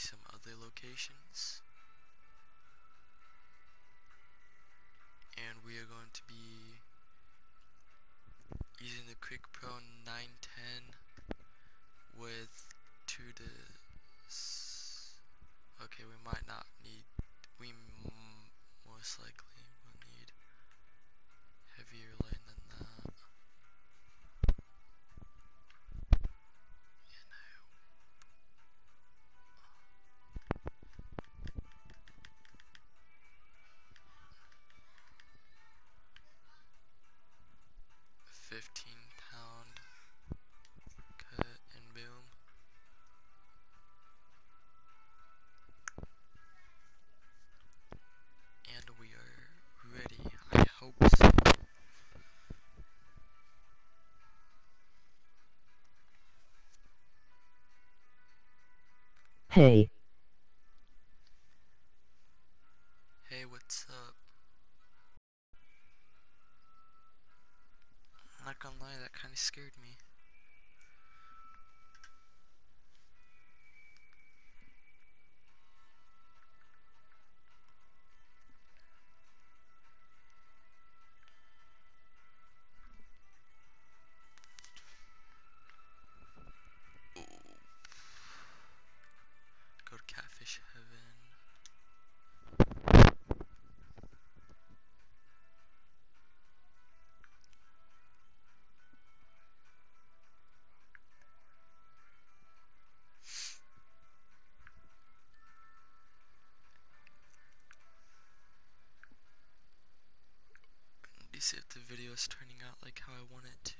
some other locations. And we are going to be using the Quick Pro 910 with two to okay we might not need we most likely will need heavier lane Hey, Let see if the video is turning out like how I want it to.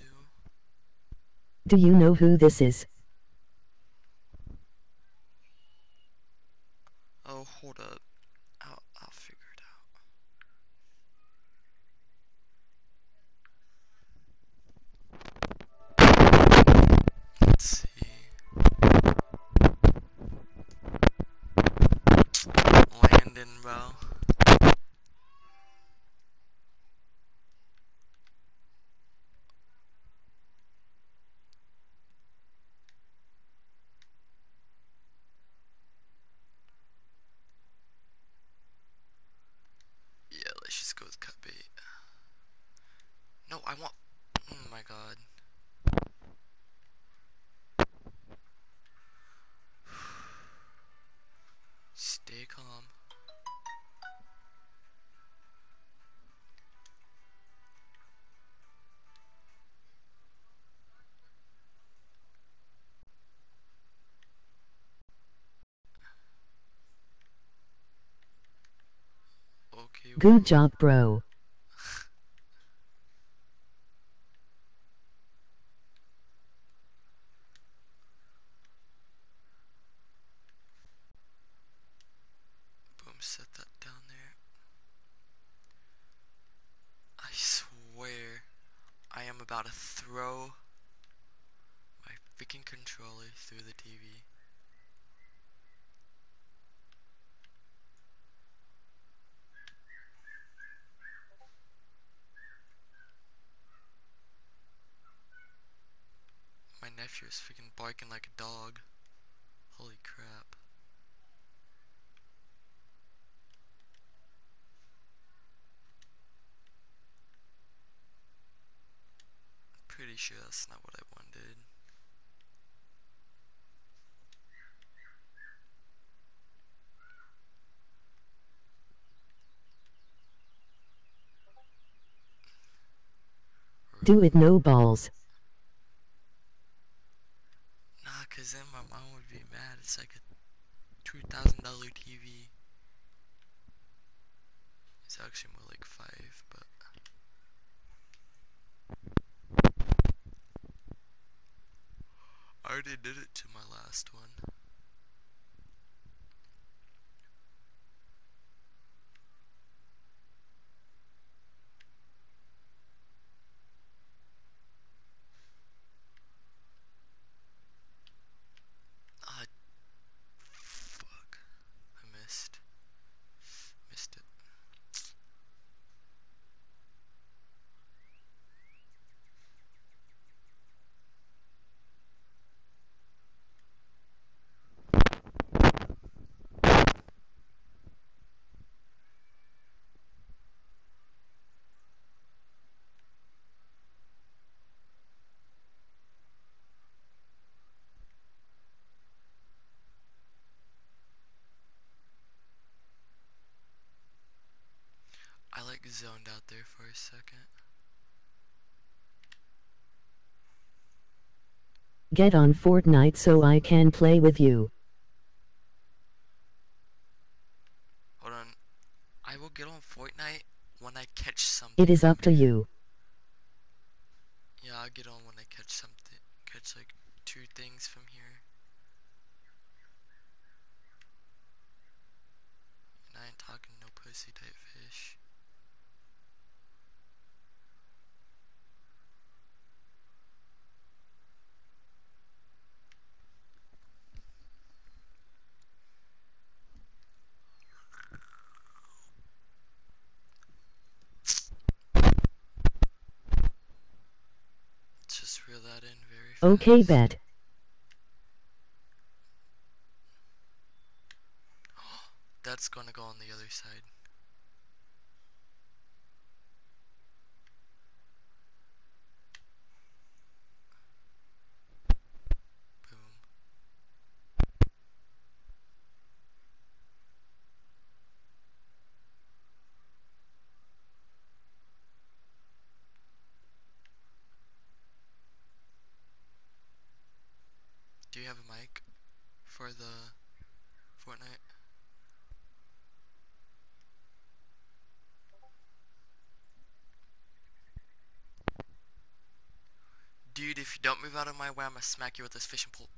do you know who this is? Oh, hold up. I'll, I'll figure it out. Let's see. Landon, bro. Yeah, let's just go with cut bait. No, I want. Oh my god. Stay calm. Okay. Good job, bro. Set that down there. I swear, I am about to throw my freaking controller through the TV. My nephew is freaking barking like a dog. Holy crap. Pretty sure that's not what I wanted. Do it no balls. Nah, cause then my mom would be mad. It's like a two thousand dollar TV. It's actually more like five, but I already did it to my last one. Zoned out there for a second. Get on Fortnite so I can play with you. Hold on. I will get on Fortnite when I catch something. It is up to you. Yeah, I'll get on when I catch something. Catch like two things from here. And I ain't talking no pussy type fish. Let's just reel that in very fast. Okay, bet. That's gonna go on the other side. Boom. Do you have a mic for the Fortnite? Dude, if you don't move out of my way, I'm gonna smack you with this fishing pole.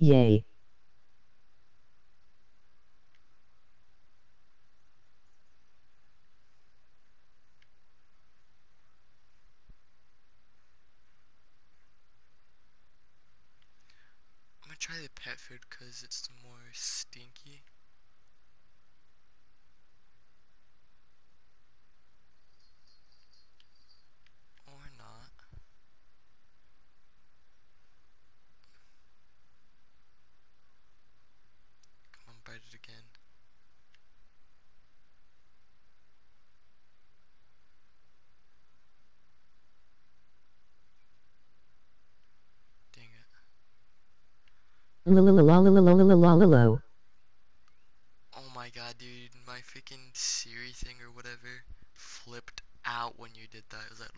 Yay. Because it's more stinky. Oh my god, dude, my freaking Siri thing or whatever flipped out when you did that. It was like.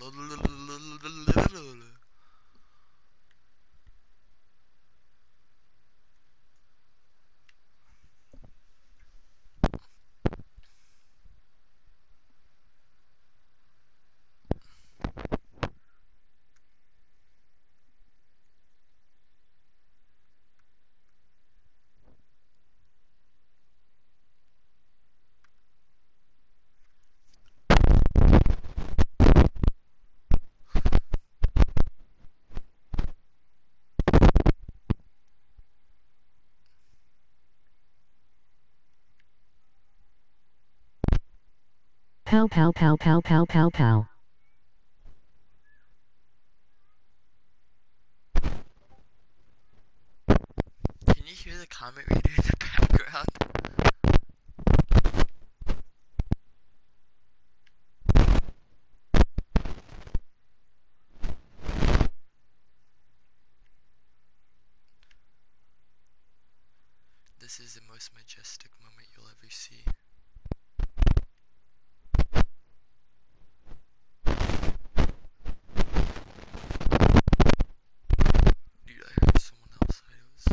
Pow pow pow pow pow pow pow. Can you hear the comment reader in the background? This is the most majestic moment you'll ever see. Dude, I heard someone outside. It was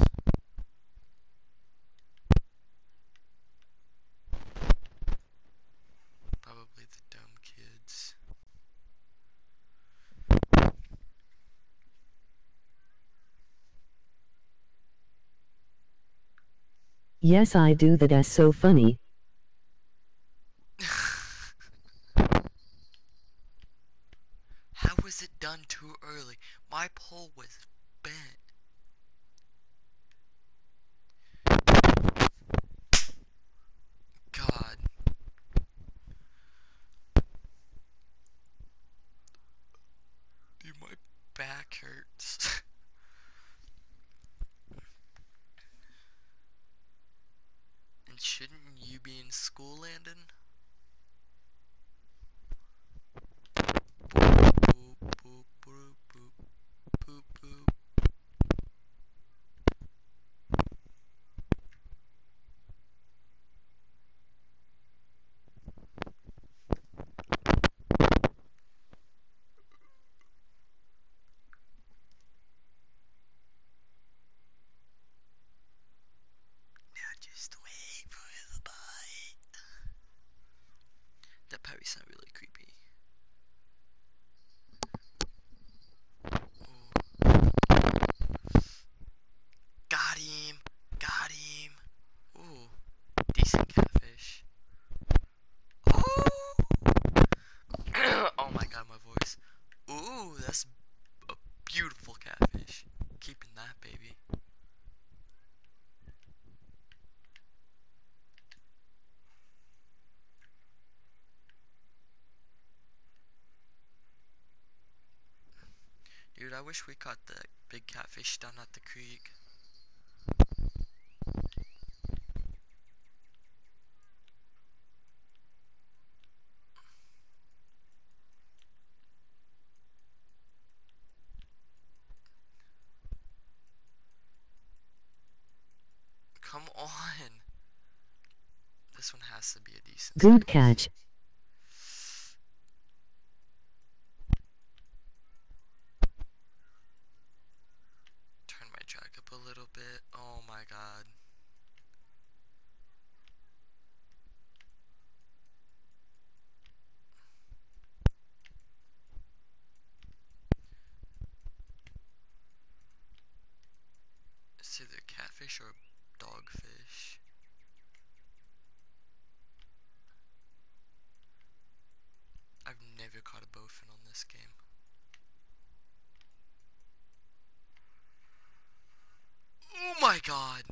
probably the dumb kids. Yes, I do. That's so funny. How was it done too early? My pole was bent. school, Landon? Creepy. Ooh. Got him! Got him! Ooh, decent catfish. Oh! oh my god, my voice. Ooh, that's a beautiful catfish. Keeping that, baby. Dude, I wish we caught the big catfish down at the creek. Come on. This one has to be a decent Good catch. Up a little bit. Oh my god. It's either catfish or dogfish. I've never caught a bowfin on this game. Oh my god!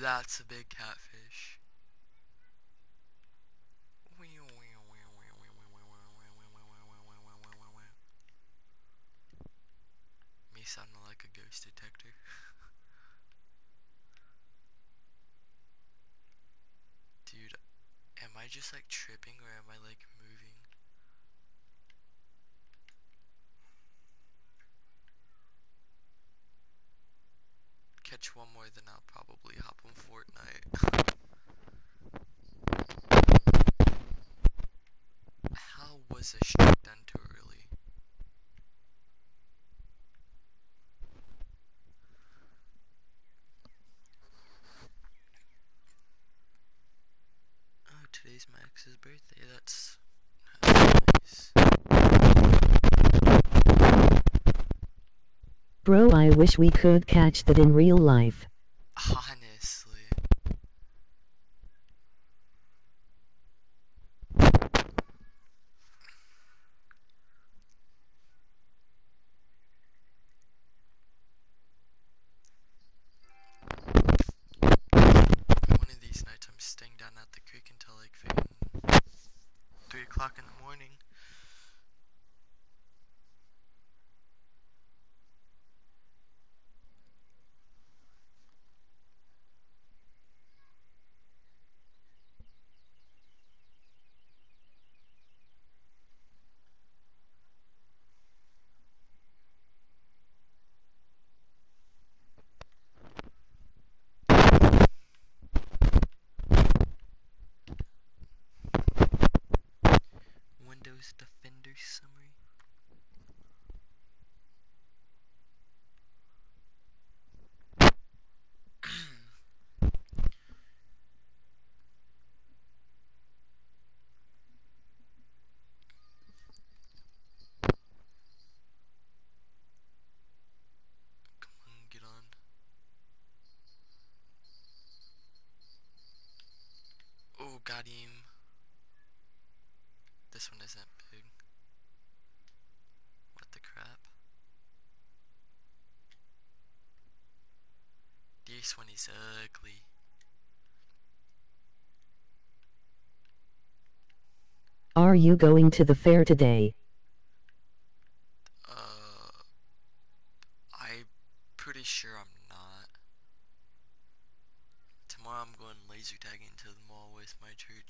That's a big catfish. Me sounding like a ghost detector. Dude, am I just like tripping or am I like Catch one more, then I'll probably hop on Fortnite. How was a strike done too early? Oh, today's Max's birthday. That's nice. Bro, I wish we could catch that in real life. Honestly. This one isn't big. What the crap? This one is ugly. Are you going to the fair today? Uh, I'm pretty sure I'm not. Tomorrow I'm going laser tagging my true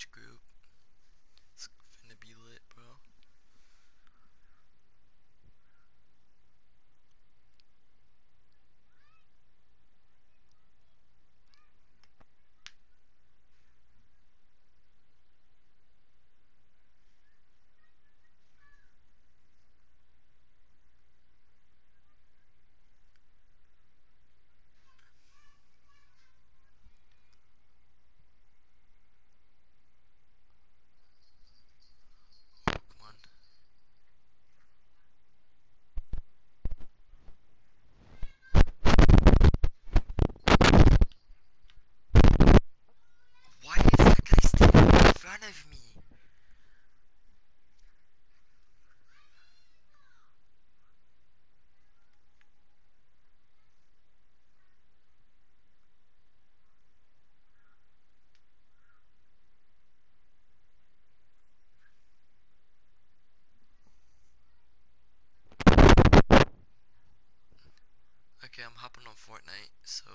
I'm hopping on Fortnite, so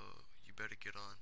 you better get on.